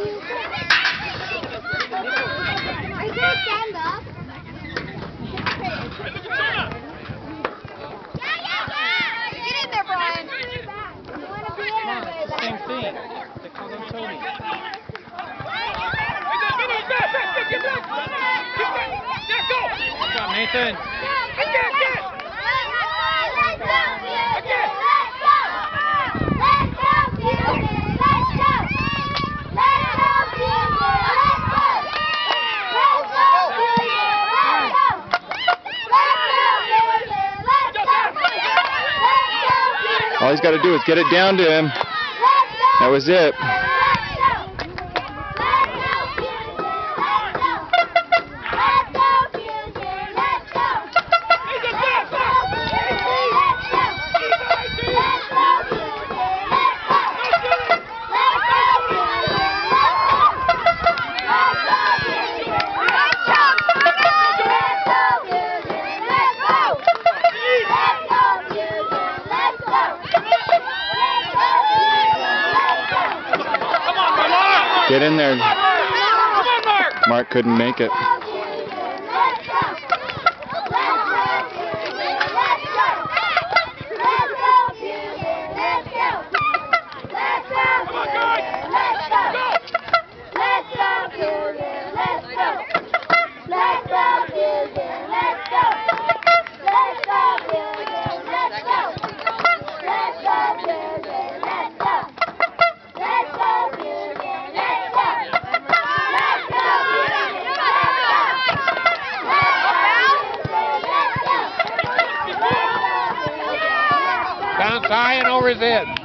Are you going to stand up? Yeah, yeah, yeah! Get in there, Brian! You want to be in there, Same thing. They call them Tony. Get back, get back! Get back! Go! Good job, Nathan. Good job, All he's got to do is get it down to him. That was it. Get in there. Come on, Mark. Mark couldn't make it. And over his head.